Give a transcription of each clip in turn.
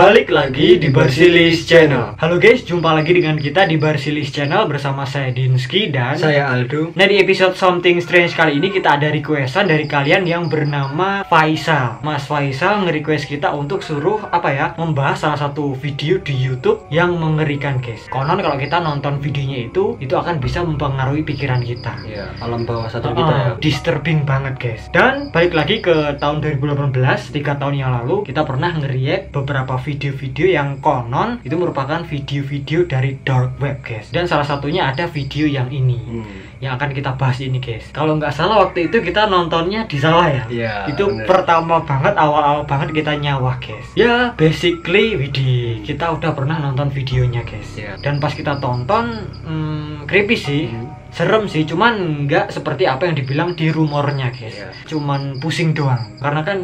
Balik lagi di Barsilis Channel. Halo guys, jumpa lagi dengan kita di Barsilis Channel bersama saya Dinski dan Saya Aldo. Nah di episode Something Strange kali ini kita ada requestan dari kalian yang bernama Faisal Mas Faisal nge-request kita untuk suruh apa ya Membahas salah satu video di Youtube yang mengerikan guys Konon kalau kita nonton videonya itu Itu akan bisa mempengaruhi pikiran kita Ya, alam bawah sadar Uh, kita ya. disturbing banget guys dan balik lagi ke tahun 2018 tiga tahun yang lalu kita pernah nge-react beberapa video-video yang konon itu merupakan video-video dari dark web guys dan salah satunya ada video yang ini Hmm. yang akan kita bahas ini guys kalau nggak salah waktu itu kita nontonnya di sawah ya Iya, itu bener. pertama banget awal-awal banget kita nyawa guys ya basically Widih kita udah pernah nonton videonya guys Iya. dan pas kita tonton hmm, creepy sih Hmm. Serem sih cuman nggak seperti apa yang dibilang di rumornya guys Iya. cuman pusing doang karena kan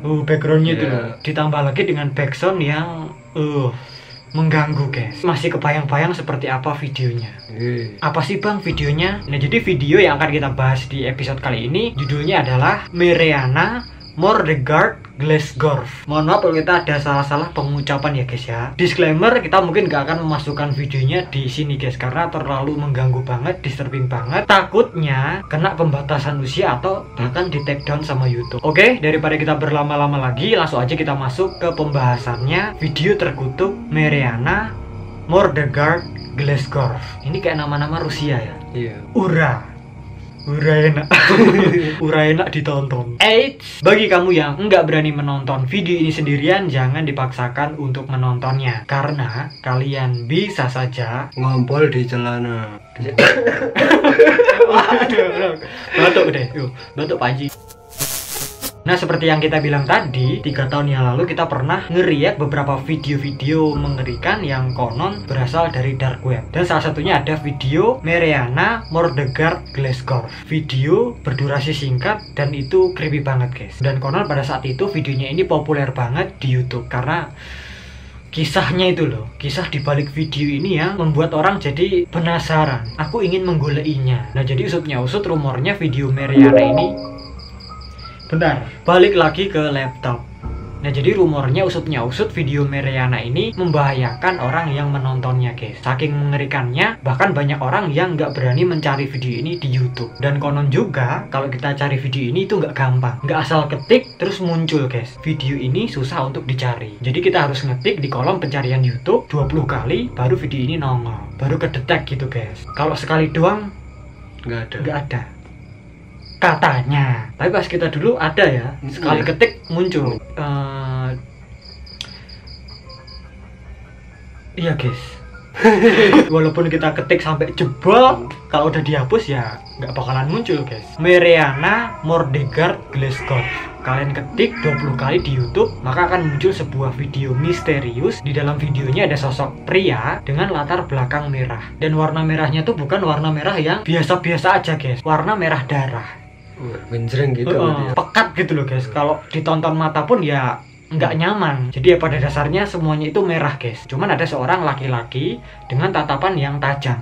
uh, backgroundnya itu Iya. loh ditambah lagi dengan backsound yang uh mengganggu guys masih kebayang-bayang seperti apa videonya Eh, apa sih bang videonya? Nah jadi video yang akan kita bahas di episode kali ini judulnya adalah Meriana Mordegard Glasgorf Mohon maaf kalau kita ada salah-salah pengucapan ya guys ya. Disclaimer kita mungkin gak akan memasukkan videonya di sini guys Karena terlalu mengganggu banget, disturbing banget. Takutnya kena pembatasan usia atau bahkan di take down sama Youtube. Oke daripada kita berlama-lama lagi langsung aja kita masuk ke pembahasannya. Video terkutuk Meriana Mordegard Glasgorf Ini kayak nama-nama Rusia ya? Iya. Ura Ura enak. Ura enak ditonton. Eits. Bagi kamu yang nggak berani menonton video ini sendirian Jangan dipaksakan untuk menontonnya. Karena kalian bisa saja Ngompol di celana. Batuk deh. Yuk, Batuk panji Nah seperti yang kita bilang tadi, tiga tahun yang lalu kita pernah ngeriak beberapa video-video mengerikan yang konon berasal dari dark web. Dan salah satunya ada video Meriana Mordegard Glasgorf. Video berdurasi singkat dan itu creepy banget guys. Dan konon pada saat itu videonya ini populer banget di YouTube karena kisahnya itu loh kisah di balik video ini yang membuat orang jadi penasaran aku ingin menggolekinya nah jadi usutnya usut rumornya video Meriana ini Bentar, balik lagi ke laptop. Nah jadi rumornya usutnya usut video Meriana ini membahayakan orang yang menontonnya guys. Saking mengerikannya bahkan banyak orang yang nggak berani mencari video ini di Youtube. Dan konon juga kalau kita cari video ini itu nggak gampang. Nggak asal ketik terus muncul guys. Video ini susah untuk dicari. Jadi kita harus ngetik di kolom pencarian Youtube 20 kali baru video ini nongol. Baru kedetek gitu guys. Kalau sekali doang Enggak ada. nggak ada katanya. Tapi pas kita dulu ada ya sekali Iya. ketik muncul Eh, iya guys. Walaupun kita ketik sampai jebol kalau udah dihapus ya nggak bakalan muncul guys. Meriana Mordegard Glasgow. Kalian ketik 20 kali di YouTube maka akan muncul sebuah video misterius. Di dalam videonya ada sosok pria dengan latar belakang merah. Dan warna merahnya tuh bukan warna merah yang biasa-biasa aja guys. Warna merah darah Wah, Benjreng gitu. Ya. pekat gitu loh guys kalau ditonton mata pun ya nggak nyaman jadi ya pada dasarnya semuanya itu merah guys cuman ada seorang laki-laki dengan tatapan yang tajam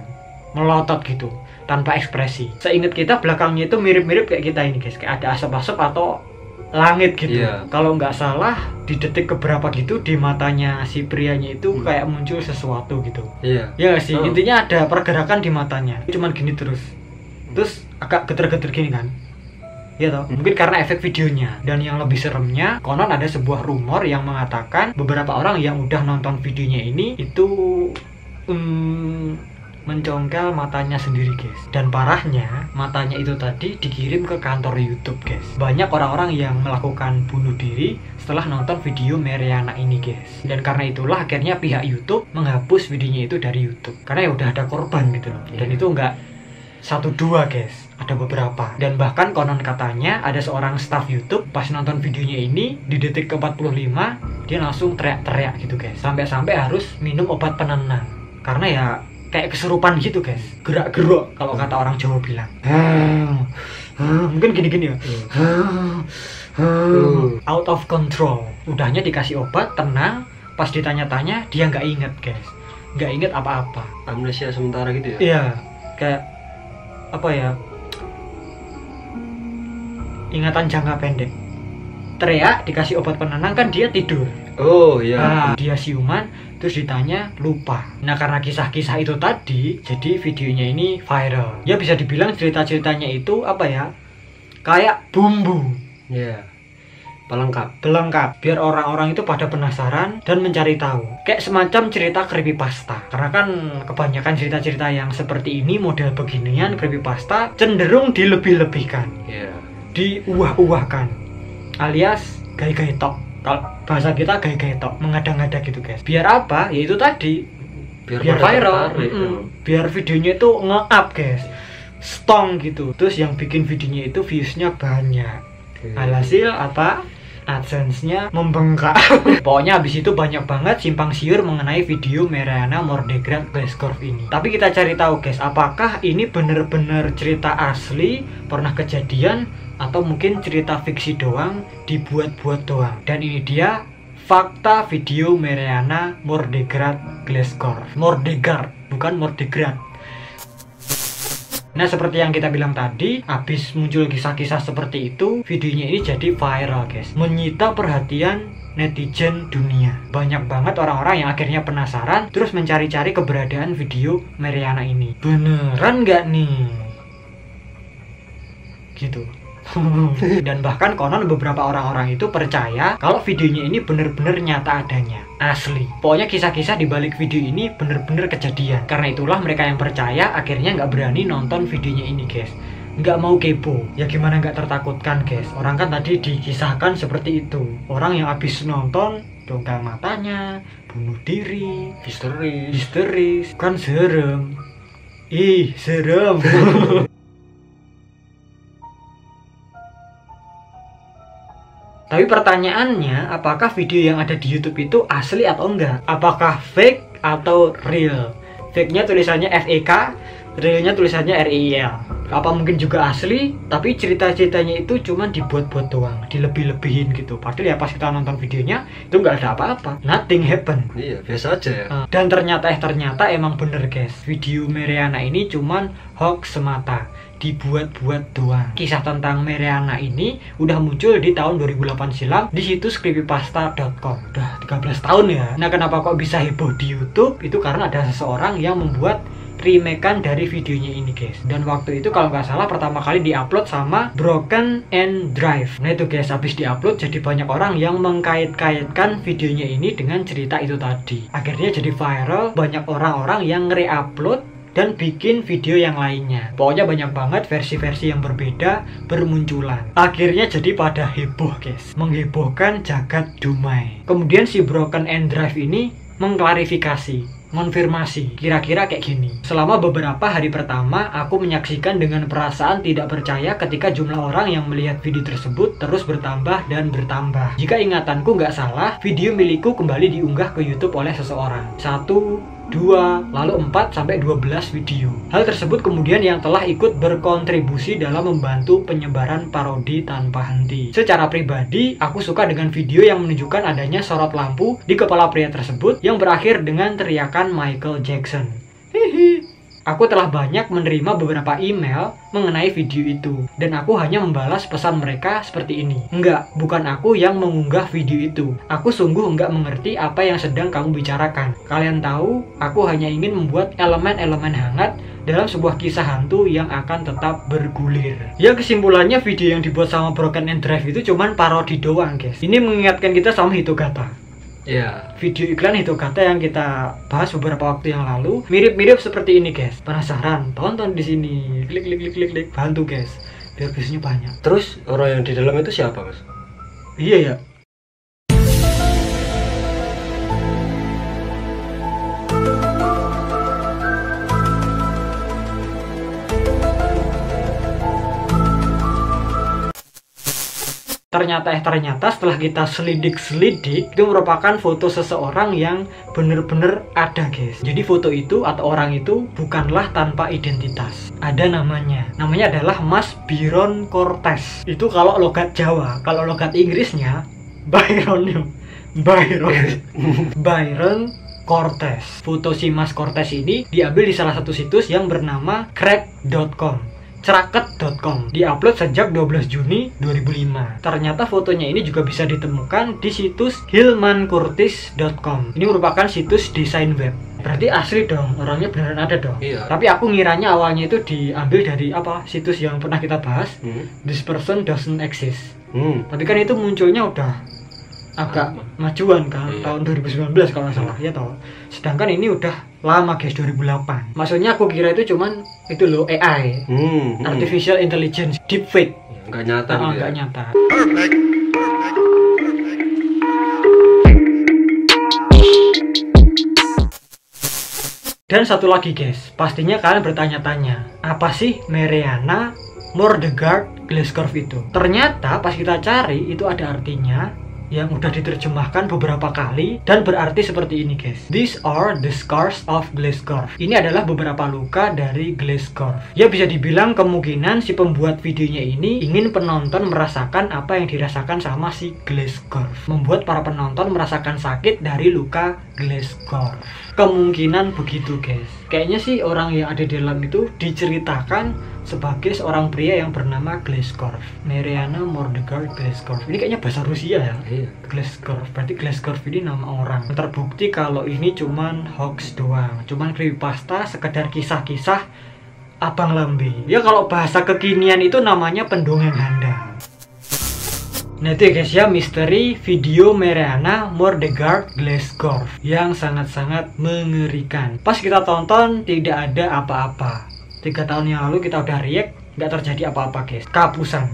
melotot gitu tanpa ekspresi seingat kita belakangnya itu mirip-mirip kayak kita ini guys kayak ada asap-asap atau langit gitu Iya. kalau nggak salah di detik keberapa gitu di matanya si prianya itu Hmm. kayak muncul sesuatu gitu Iya. ya nggak sih Oh. intinya ada pergerakan di matanya cuman gini terus terus agak geter-geter gini kan Iya toh? Mungkin karena efek videonya. Dan yang lebih seremnya Konon ada sebuah rumor yang mengatakan Beberapa orang yang udah nonton videonya ini Itu mm, Mencongkel matanya sendiri guys. Dan parahnya Matanya itu tadi dikirim ke kantor Youtube guys. Banyak orang-orang yang melakukan bunuh diri Setelah nonton video Meriana ini guys. Dan karena itulah akhirnya pihak Youtube Menghapus videonya itu dari Youtube. Karena ya udah ada korban gitu loh. Dan Iya. itu enggak satu dua guys. Ada beberapa. Dan bahkan konon katanya ada seorang staff YouTube pas nonton videonya ini di detik ke 45 dia langsung teriak-teriak gitu guys. Sampai-sampai harus minum obat penenang. Karena ya kayak kesurupan gitu guys. Gerak-gerak kalau kata orang Jawa bilang. "Ah, ah," mungkin gini-gini ya. "Ah, ah," out of control. Udahnya dikasih obat tenang. Pas ditanya-tanya dia nggak inget guys. Nggak inget apa-apa. Amnesia sementara gitu ya. Iya, kayak apa ya? Ingatan jangka pendek. teriak dikasih obat penenang kan dia tidur Oh iya. Nah, dia siuman terus ditanya lupa. Nah, karena kisah-kisah itu tadi, jadi videonya ini viral. Ya bisa dibilang cerita-ceritanya itu apa ya? Kayak bumbu Iya. Pelengkap. pelengkap biar orang-orang itu pada penasaran dan mencari tahu. Kayak semacam cerita creepypasta. Karena kan kebanyakan cerita-cerita yang seperti ini model beginian creepypasta cenderung dilebih-lebihkan, Iya. diuah-uahkan. Alias gay-gay tok. Kalau bahasa kita gay-gay tok, mengada-ngada gitu, guys. Biar apa? Ya itu tadi, biar pada viral Mm-mm. ya. biar videonya itu nge-up guys stong gitu terus yang bikin videonya itu viewsnya banyak alhasil apa AdSense-nya membengkak. Pokoknya habis itu banyak banget simpang siur mengenai video Meriana Mordegrat Glasscorp ini. Tapi kita cari tahu guys apakah ini bener-bener cerita asli pernah kejadian atau mungkin cerita fiksi doang dibuat-buat doang. Dan ini dia fakta video Meriana Mordegrat Glasscorp Mordegard bukan Mordegrat Nah seperti yang kita bilang tadi, habis muncul kisah-kisah seperti itu, videonya ini jadi viral guys. Menyita perhatian netizen dunia. Banyak banget orang-orang yang akhirnya penasaran, terus mencari-cari keberadaan video Meriana ini. Beneran nggak nih? Gitu. Dan bahkan konon beberapa orang-orang itu percaya kalau videonya ini bener-bener nyata adanya asli. Pokoknya kisah-kisah di balik video ini bener-bener kejadian. Karena itulah mereka yang percaya akhirnya nggak berani nonton videonya ini guys. Nggak mau kepo. Ya gimana nggak tertakutkan guys. Orang kan tadi dikisahkan seperti itu. Orang yang habis nonton dongkang matanya, bunuh diri, Historis. histeris, kan serem. Ih, serem. Tapi pertanyaannya, apakah video yang ada di YouTube itu asli atau enggak? Apakah fake atau real? Fake-nya tulisannya FEK, realnya tulisannya RIL. Apa mungkin juga asli, tapi cerita-ceritanya itu cuma dibuat-buat doang, dilebih-lebihin gitu. Padahal ya pas kita nonton videonya, itu nggak ada apa-apa. Nothing happen. Iya, biasa aja ya. Uh, Dan ternyata eh ternyata emang bener guys Video Meriana ini cuman hoax semata Dibuat-buat doang. Kisah tentang Meriana ini udah muncul di tahun 2008 silam Di situs creepypasta.com Udah 13 tahun ya. Nah kenapa kok bisa heboh di Youtube? Itu karena ada seseorang yang membuat remakean dari videonya ini guys. Dan waktu itu kalau nggak salah pertama kali diupload sama Broken and Drive. Nah itu guys habis diupload jadi banyak orang yang mengkait-kaitkan videonya ini dengan cerita itu tadi. Akhirnya jadi viral banyak orang-orang yang nge-upload dan bikin video yang lainnya. Pokoknya banyak banget versi-versi yang berbeda bermunculan. Akhirnya jadi pada heboh guys. Menghebohkan jagat dumai. Kemudian si Broken and Drive ini mengklarifikasi konfirmasi kira-kira kayak gini. Selama beberapa hari pertama aku menyaksikan dengan perasaan tidak percaya ketika jumlah orang yang melihat video tersebut terus bertambah dan bertambah. Jika ingatanku nggak salah video milikku kembali diunggah ke YouTube oleh seseorang. Satu 2, lalu 4 sampai 12 video. Hal tersebut kemudian yang telah ikut berkontribusi dalam membantu penyebaran parodi tanpa henti. Secara pribadi, aku suka dengan video yang menunjukkan adanya sorot lampu di kepala pria tersebut yang berakhir dengan teriakan Michael Jackson. Hihi. Aku telah banyak menerima beberapa email mengenai video itu dan aku hanya membalas pesan mereka seperti ini. Enggak, bukan aku yang mengunggah video itu. Aku sungguh enggak mengerti apa yang sedang kamu bicarakan. Kalian tahu, aku hanya ingin membuat elemen-elemen hangat dalam sebuah kisah hantu yang akan tetap bergulir. Ya kesimpulannya video yang dibuat sama Broken and Drive itu cuman parodi doang, guys. Ini mengingatkan kita sama Hitogata Iya. video iklan itu kata yang kita bahas beberapa waktu yang lalu. Mirip-mirip seperti ini guys. Penasaran? Tonton di sini. Klik klik klik klik klik. Bantu guys. Biar biasanya banyak. Terus orang yang di dalam itu siapa, Mas? iya ya ternyata eh ternyata setelah kita selidik-selidik itu merupakan foto seseorang yang bener-bener ada guys. Jadi foto itu atau orang itu bukanlah tanpa identitas. Ada namanya. Namanya adalah Mas Byron Cortez itu kalau logat Jawa kalau logat Inggrisnya Byron Byron. Byron Cortez foto si Mas Cortez ini diambil di salah satu situs yang bernama crack.com ceraket.com diupload sejak 12 Juni 2005 ternyata fotonya ini juga bisa ditemukan di situs hilmancurtis.com ini merupakan situs desain web. Berarti asli dong orangnya beneran ada dong. Iya. tapi aku ngiranya awalnya itu diambil dari apa situs yang pernah kita bahas. Hmm. this person doesn't exist. Hmm. tapi kan itu munculnya udah agak majuan kan Iya. tahun 2019 kalau nggak salah ya toh sedangkan ini udah lama guys 2008 maksudnya aku kira itu cuman itu loh AI Hmm. hmm. artificial intelligence deepfake Nggak nyata Ah, gitu ya. nggak nyata dan satu lagi guys pastinya kalian bertanya-tanya apa sih Meriana Mordegard Glasscorp itu ternyata pas kita cari itu ada artinya yang udah diterjemahkan beberapa kali dan berarti seperti ini guys. These are the scars of Glasscorp Ini adalah beberapa luka dari Glasscorp Ya bisa dibilang kemungkinan si pembuat videonya ini ingin penonton merasakan apa yang dirasakan sama si Glasscorp Membuat para penonton merasakan sakit dari luka Glasscorp Kemungkinan begitu guys Kayaknya sih orang yang ada di dalam itu diceritakan sebagai seorang pria yang bernama Glasscorp Mariana Mordegard Glasscorp Ini kayaknya bahasa Rusia ya? Iya. Berarti Glasscorp ini nama orang. Terbukti kalau ini cuman hoax doang. Cuman creepypasta sekedar kisah-kisah abang lambe. Ya kalau bahasa kekinian itu namanya pendongeng handal Ya guys ya misteri video Mariana Mordegard Glasscorp yang sangat-sangat mengerikan. Pas kita tonton tidak ada apa-apa. Tiga tahun yang lalu kita udah react nggak terjadi apa-apa guys. Kapusan.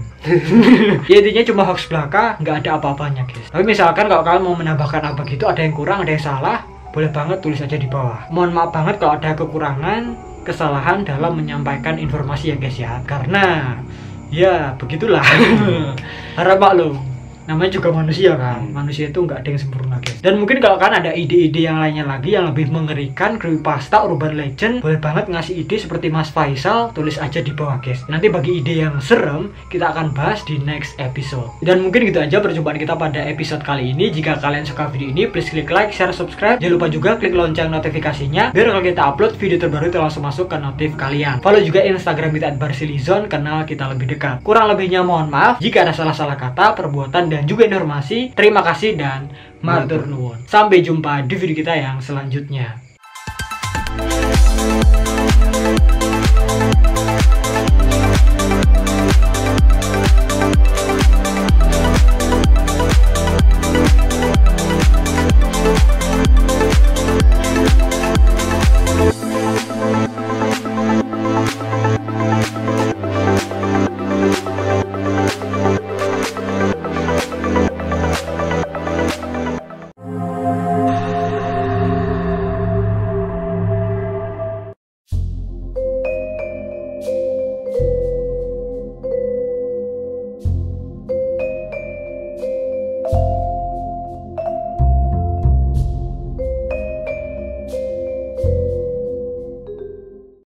ya intinya cuma hoax belaka nggak ada apa-apanya guys. Tapi misalkan kalau kalian mau menambahkan apa gitu ada yang kurang ada yang salah boleh banget tulis aja di bawah. Mohon maaf banget kalau ada kekurangan kesalahan dalam menyampaikan informasi ya guys ya karena ya begitulah. Harap maklum namanya juga manusia kan? Manusia itu nggak ada yang sempurna guys. Dan mungkin kalau kan ada ide-ide yang lainnya lagi yang lebih mengerikan creepypasta urban legend boleh banget ngasih ide seperti Mas Faisal tulis aja di bawah guys. Nanti bagi ide yang serem kita akan bahas di next episode. Dan mungkin gitu aja perjumpaan kita pada episode kali ini. Jika kalian suka video ini please klik like share subscribe. Jangan lupa juga klik lonceng notifikasinya biar kalau kita upload video terbaru itu langsung masuk ke notif kalian. Follow juga instagram kita @barsilizon kenal kita lebih dekat. Kurang lebihnya mohon maaf. Jika ada salah-salah kata perbuatan dan juga informasi. Terima kasih dan matur. nuwun. Sampai jumpa di video kita yang selanjutnya